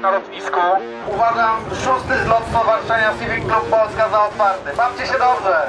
na lotnisku. Uważam szósty zlot Stowarzyszenia Civic Club Polska za otwarty. Bawcie się dobrze!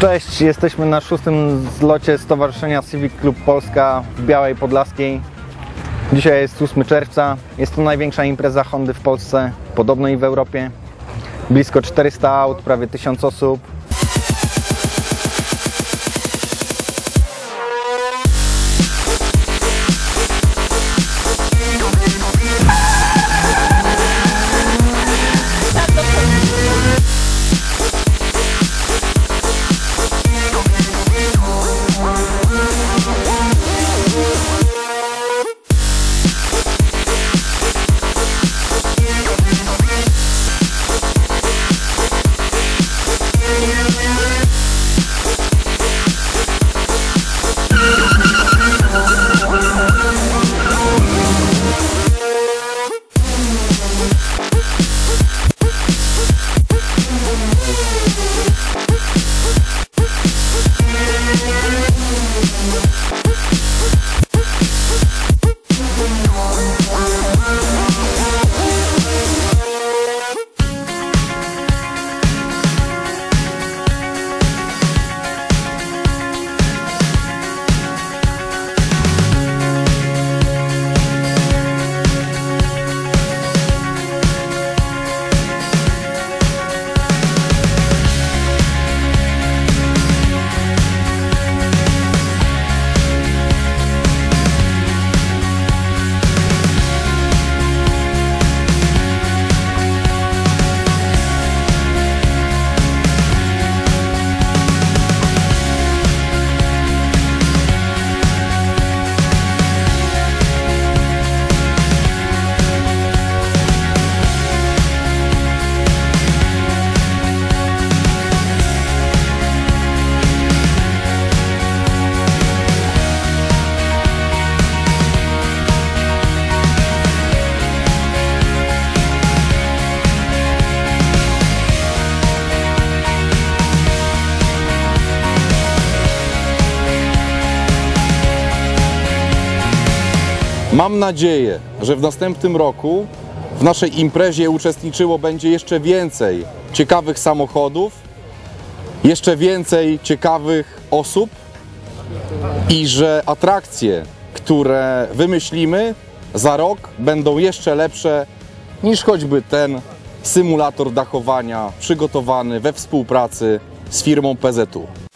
Cześć, jesteśmy na szóstym zlocie Stowarzyszenia Civic Club Polska w Białej Podlaskiej. Dzisiaj jest 8 czerwca. Jest to największa impreza Hondy w Polsce, podobno i w Europie. Blisko 400 aut, prawie 1000 osób. Mam nadzieję, że w następnym roku w naszej imprezie uczestniczyło będzie jeszcze więcej ciekawych samochodów, jeszcze więcej ciekawych osób i że atrakcje, które wymyślimy za rok będą jeszcze lepsze niż choćby ten symulator dachowania przygotowany we współpracy z firmą PZU.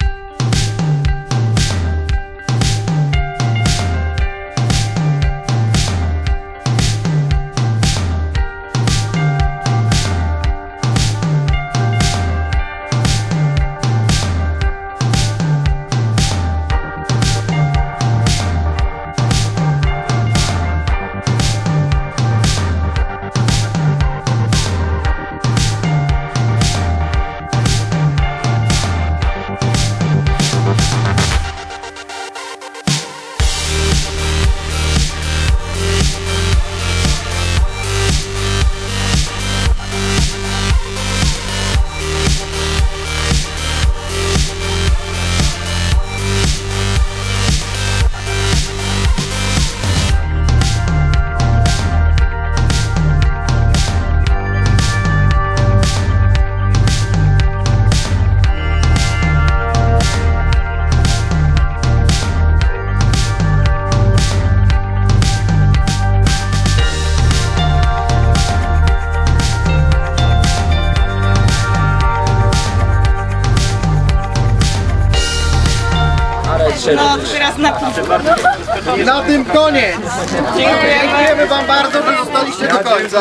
Na tym koniec! Dziękujemy Wam bardzo, że zostaliście do końca.